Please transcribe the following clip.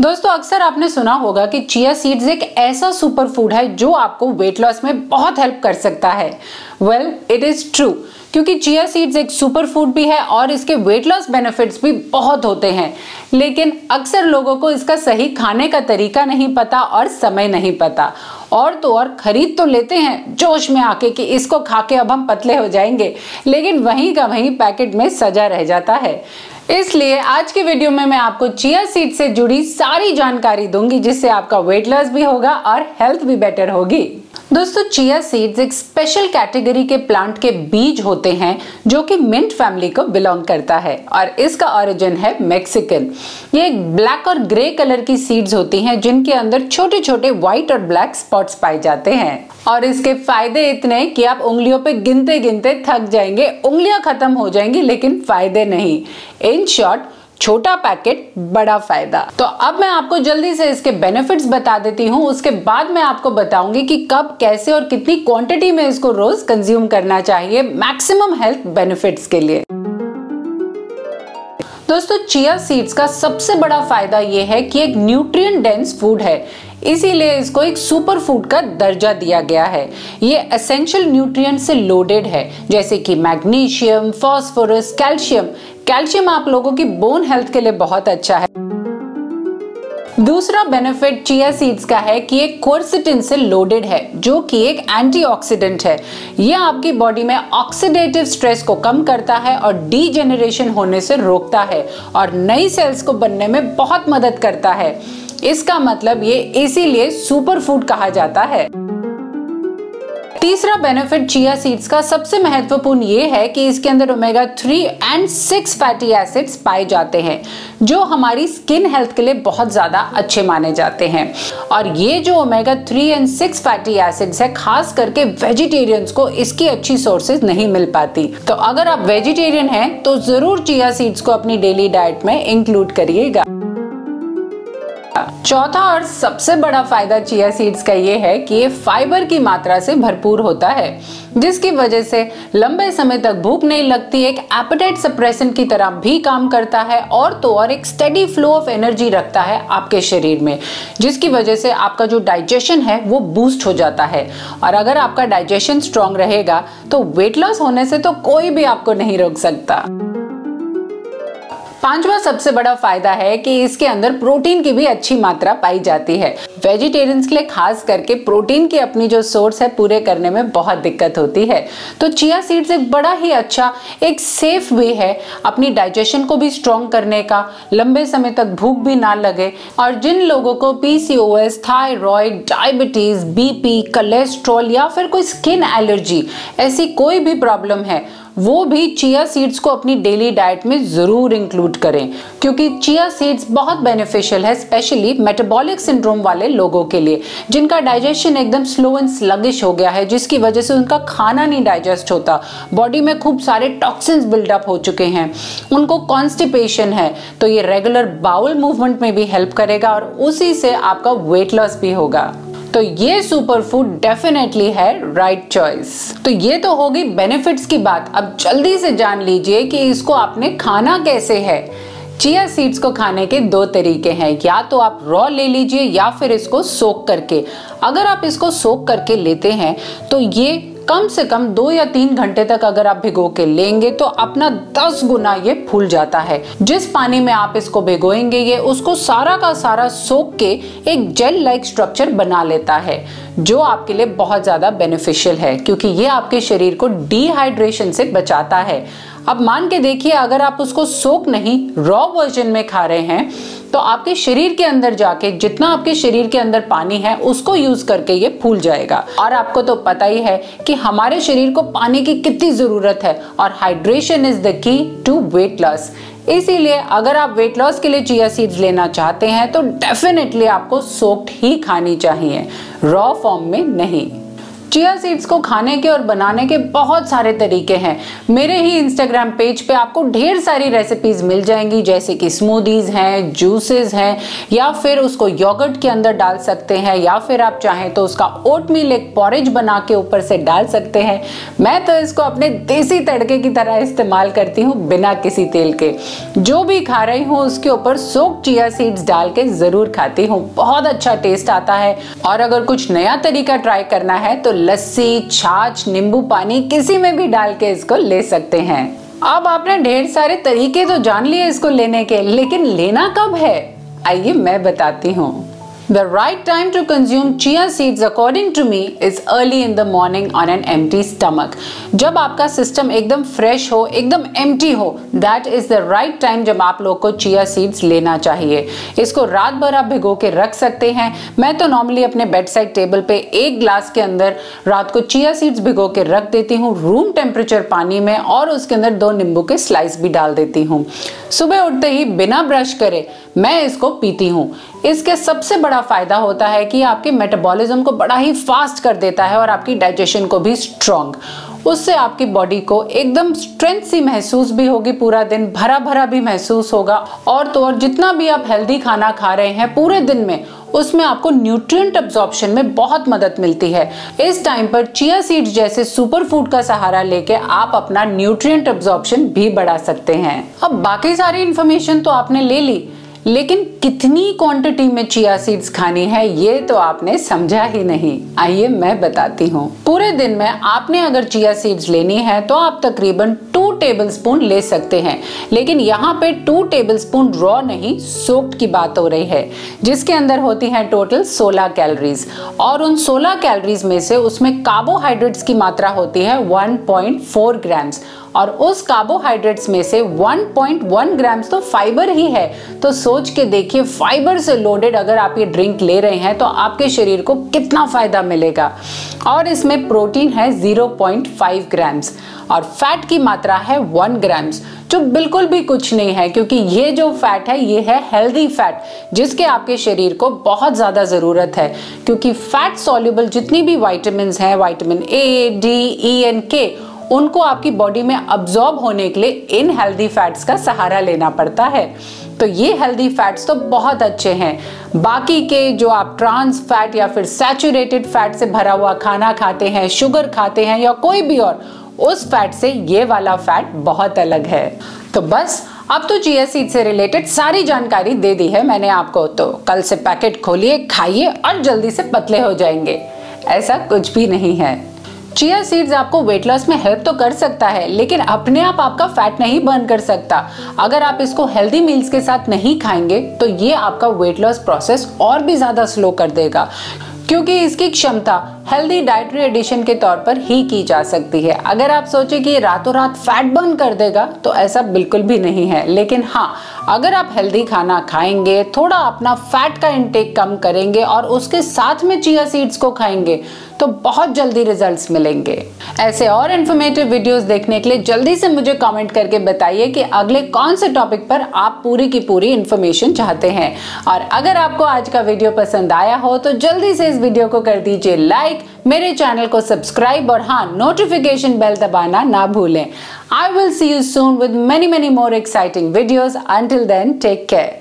दोस्तों, अक्सर आपने सुना होगा कि चिया सीड्स एक ऐसा सुपर फ़ूड है जो आपको वेट लॉस में बहुत हेल्प कर सकता है। वेल इट इज़ ट्रू क्योंकि चिया सीड्स एक सुपर फ़ूड भी है और इसके वेट लॉस बेनिफिट्स भी बहुत होते हैं। लेकिन अक्सर लोगों को इसका सही खाने का तरीका नहीं पता और समय नहीं पता। और तो और खरीद तो लेते हैं, जोश में आके कि इसको खा के अब हम पतले हो जाएँगे, लेकिन वहीं का वहीं पैकेट में सजा रह जाता है। इसलिए आज के वीडियो में मैं आपको चिया सीड से जुड़ी सारी जानकारी दूँगी, जिससे आपका वेट लॉस भी होगा और हेल्थ भी बेटर होगी। दोस्तों चिया सीड्स एक स्पेशल कैटेगरी के प्लांट के बीज होते हैं, जो कि मिंट फैमिली को बिलोंग करता है, और इसका ओरिजिन है मेक्सिकन ये एक ब्लैक और ग्रे कलर की सीड्स होती हैं, जिनके अंदर छोटे छोटे व्हाइट और ब्लैक स्पॉट्स पाए जाते हैं। और इसके फ़ायदे इतने कि आप उंगलियों पे गिनते गिनते थक जाएँगे, उंगलियाँ खत्म हो जाएँगी, लेकिन फ़ायदे नहीं। इन शॉर्ट छोटा पैकेट, बड़ा फ़ायदा। तो अब मैं आपको जल्दी से इसके बेनिफिट्स बता देती हूँ। उसके बाद मैं आपको बताऊँगी कि कब, कैसे और कितनी क्वांटिटी में इसको रोज कंज्यूम करना चाहिए मैक्सिमम हेल्थ बेनिफिट्स के लिए। दोस्तों चिया सीड्स का सबसे बड़ा फ़ायदा यह है कि एक न्यूट्रिएंट डेंस फ़ूड है। इसीलिए इसको एक सुपर फ़ूड का दर्जा दिया गया है। ये एसेंशियल न्यूट्रिएंट से लोडेड है, जैसे कि मैग्नीशियम फॉस्फोरस कैल्शियम कैल्शियम आप लोगों की बोन हेल्थ के लिए बहुत अच्छा है। दूसरा बेनिफिट चिया सीड्स का है कि एक कोर्सिटिन से लोडेड है, जो कि एक एंटीऑक्सीडेंट है। यह आपकी बॉडी में ऑक्सीडेटिव स्ट्रेस को कम करता है और डीजेनरेशन होने से रोकता है और नई सेल्स को बनने में बहुत मदद करता है। इसका मतलब ये इसीलिए सुपर फ़ूड कहा जाता है। तीसरा बेनिफिट चिया सीड्स का सबसे महत्वपूर्ण ये है कि इसके अंदर omega three and six fatty acids पाए जाते हैं, जो हमारी स्किन हेल्थ के लिए बहुत ज़्यादा अच्छे माने जाते हैं। और ये जो omega three and six fatty acids है, खास करके वेजिटेरियंस को इसकी अच्छी सोर्सेज नहीं मिल पाती। तो अगर आप वेजिटेरियन हैं तो ज़रूर चिया सीड्स को अपनी डेली डाइट में इंक्लूड करिएगा। चौथा और सबसे बड़ा फ़ायदा चिया सीड्स का ये है कि ये फाइबर की मात्रा से भरपूर होता है, जिसकी वजह से लंबे समय तक भूख नहीं लगती, एक एपेटाइट सप्रेशन की तरह भी काम करता है और तो और एक स्टेडी फ्लो ऑफ़ एनर्जी रखता है आपके शरीर में, जिसकी वजह से आपका जो डाइजेशन है वो बूस्ट हो जाता है। और अगर आपका डाइजेशन स्ट्रांग रहेगा तो वेट लॉस होने से तो कोई भी आपको नहीं रोक सकता। पांचवा सबसे बड़ा फ़ायदा है कि इसके अंदर प्रोटीन की भी अच्छी मात्रा पाई जाती है। वेजिटेरियंस के लिए खास करके प्रोटीन की अपनी जो सोर्स है पूरे करने में बहुत दिक्कत होती है। तो चिया सीड्स एक बड़ा ही अच्छा एक सेफ़ वे है अपनी डाइजेशन को भी स्ट्रॉन्ग करने का। लंबे समय तक भूख भी ना लगे और जिन लोगों को PCOS thyroid diabetes BP cholesterol या फिर कोई स्किन एलर्जी ऐसी कोई भी प्रॉब्लम है वो भी चिया सीड्स को अपनी डेली डाइट में ज़रूर इंक्लूड करें, क्योंकि चिया सीड्स बहुत बेनिफिशियल है स्पेशली मेटाबॉलिक सिंड्रोम वाले लोगों के लिए, जिनका डाइजेशन एकदम स्लो एंड स्लगिश हो गया है, जिसकी वजह से उनका खाना नहीं डाइजेस्ट होता। बॉडी में खूब सारे टॉक्सिन्स बिल्डअप हो चुके हैं। उनको कॉन्स्टिपेशन है तो ये रेगुलर बाउल मूवमेंट में भी हेल्प करेगा और उसी से आपका वेट लॉस भी होगा। तो ये सुपर फ़ूड डेफिनेटली है राइट right चॉइस तो ये तो होगी बेनिफिट्स की बात. अब जल्दी से जान लीजिए कि इसको आपने खाना कैसे है. चिया सीड्स को खाने के दो तरीके हैं. या तो आप रॉ ले लीजिए या फिर इसको सोक करके. अगर आप इसको सोक करके लेते हैं तो ये कम से कम दो या तीन घंटे तक अगर आप भिगो के लेंगे तो अपना दस गुना ये फूल जाता है। जिस पानी में आप इसको भिगोएँगे, ये उसको सारा का सारा सोख के एक जेल लाइक स्ट्रक्चर बना लेता है, जो आपके लिए बहुत ज़्यादा बेनिफिशियल है, क्योंकि ये आपके शरीर को डिहाइड्रेशन से बचाता है। अब मान के देखिए, अगर आप उसको सोक नहीं रॉ वर्जन में खा रहे हैं तो आपके शरीर के अंदर जाके, जितना आपके शरीर के अंदर पानी है, उसको यूज़ करके ये फूल जाएगा। और आपको तो पता ही है कि हमारे शरीर को पानी की कितनी ज़रूरत है, और hydration is the key to weight loss इसीलिए अगर आप वेट लॉस के लिए चिया सीड्स लेना चाहते हैं तो डेफिनेटली आपको सोक्ड ही खानी चाहिए रॉ फॉर्म में नहीं। चिया सीड्स को खाने के और बनाने के बहुत सारे तरीके हैं। मेरे ही इंस्टाग्राम पेज पे आपको ढेर सारी रेसिपीज़ मिल जाएँगी, जैसे कि स्मूदीज हैं जूसेस हैं, या फिर उसको योगर्ट के अंदर डाल सकते हैं, या फिर आप चाहें तो उसका ओट मिल एक पॉरेज बना के ऊपर से डाल सकते हैं। मैं तो इसको अपने देसी तड़के की तरह इस्तेमाल करती हूँ बिना किसी तेल के। जो भी खा रही हूँ, उसके ऊपर सोक चिया सीड्स डाल के ज़रूर खाती हूँ। बहुत अच्छा टेस्ट आता है। और अगर कुछ नया तरीका ट्राई करना है तो लस्सी, छाछ, नींबू पानी किसी में भी डाल के इसको ले सकते हैं। अब आपने ढेर सारे तरीके तो जान लिए इसको लेने के, लेकिन लेना कब है? आइए मैं बताती हूँ। The right time to consume chia seeds, according to me, is early in the morning on an empty stomach. जब आपका सिस्टम एकदम फ्रेश हो, एकदम एम्प्टी हो that is the right time जब आप लोग को चिया सीड्स लेना चाहिए। इसको रात भर आप भिगो के रख सकते हैं। मैं तो नॉर्मली अपने बेड साइड टेबल पे एक ग्लास के अंदर रात को चिया सीड्स भिगो के रख देती हूँ रूम टेम्परेचर पानी में, और उसके अंदर दो नींबू के स्लाइस भी डाल देती हूँ। सुबह उठते ही बिना ब्रश करे मैं इसको पीती हूँ। इसके सबसे बड़ा फ़ायदा होता है कि आपके मेटाबॉलिज्म को बड़ा ही फास्ट कर देता है और आपकी डाइजेशन को भी स्ट्रॉन्ग उससे आपकी बॉडी को एकदम स्ट्रेंथ सी महसूस भी होगी, पूरा दिन भरा भरा भी महसूस होगा। और तो और जितना भी आप हेल्दी खाना खा रहे हैं पूरे दिन में, उसमें आपको न्यूट्रिएंट अब्जॉर्प्शन में बहुत मदद मिलती है। इस टाइम पर चिया सीड्स जैसे सुपर फ़ूड का सहारा लेके आप अपना न्यूट्रिएंट अब्जॉर्प्शन भी बढ़ा सकते हैं। अब बाकी सारी इंफॉर्मेशन तो आपने ले ली। लेकिन कितनी क्वांटिटी में चिया सीड्स खानी है, ये तो आपने समझा ही नहीं। आइए मैं बताती हूँ। पूरे दिन में आपने अगर चिया सीड्स लेनी है तो आप तकरीबन टू टेबल स्पून ले सकते हैं। लेकिन यहाँ पे टू टेबल स्पून रॉ नहीं सोक्ड की बात हो रही है, जिसके अंदर होती है टोटल 16 कैलोरीज और उन 16 कैलोरीज में से उसमें कार्बोहाइड्रेट्स की मात्रा होती है 1.4 ग्राम्स और उस कार्बोहाइड्रेट्स में से 1.1 ग्राम्स तो फाइबर ही है। तो सोच के देखिए फाइबर से लोडेड अगर आप ये ड्रिंक ले रहे हैं तो आपके शरीर को कितना फ़ायदा मिलेगा। और इसमें प्रोटीन है 0.5 ग्राम्स और फैट की मात्रा है 1 ग्राम्स जो बिल्कुल भी कुछ नहीं है, क्योंकि ये जो फैट है, ये है हेल्दी फैट जिसके आपके शरीर को बहुत ज़्यादा ज़रूरत है। क्योंकि फैट सॉल्युबल जितनी भी वाइटामिन हैं vitamin A D E and K उनको आपकी बॉडी में अब्जॉर्ब होने के लिए इन हेल्दी फैट्स का सहारा लेना पड़ता है। तो ये हेल्दी फैट्स तो बहुत अच्छे हैं। बाकी के जो आप ट्रांस फैट या फिर सैचुरेटेड फैट से भरा हुआ खाना खाते हैं शुगर खाते हैं या कोई भी और, उस फैट से ये वाला फैट बहुत अलग है। तो बस, अब तो सीड से रिलेटेड सारी जानकारी दे दी है मैंने आपको। तो कल से पैकेट खोलिए, खाइए और जल्दी से पतले हो जाएँगे। ऐसा कुछ भी नहीं है। चिया सीड्स आपको वेट लॉस में हेल्प तो कर सकता है, लेकिन अपने आप आपका फैट नहीं बर्न कर सकता। अगर आप इसको हेल्दी मील्स के साथ नहीं खाएँगे तो ये आपका वेट लॉस प्रोसेस और भी ज़्यादा स्लो कर देगा। क्योंकि इसकी क्षमता हेल्दी डाइटरी एडिशन के तौर पर ही की जा सकती है। अगर आप सोचे कि रातों रात फैट बर्न कर देगा तो ऐसा बिल्कुल भी नहीं है। लेकिन हाँ अगर आप हेल्दी खाना खाएँगे, थोड़ा अपना फैट का इंटेक कम करेंगे और उसके साथ में चिया सीड्स को खाएँगे तो बहुत जल्दी रिजल्ट्स मिलेंगे। ऐसे और इन्फॉर्मेटिव वीडियोस देखने के लिए जल्दी से मुझे कमेंट करके बताइए कि अगले कौन से टॉपिक पर आप पूरी की पूरी इन्फॉर्मेशन चाहते हैं। और अगर आपको आज का वीडियो पसंद आया हो तो जल्दी से इस वीडियो को कर दीजिए लाइक मेरे चैनल को सब्सक्राइब और हाँ नोटिफिकेशन बेल दबाना ना भूलें। I will see you soon with many many more exciting videos until then take care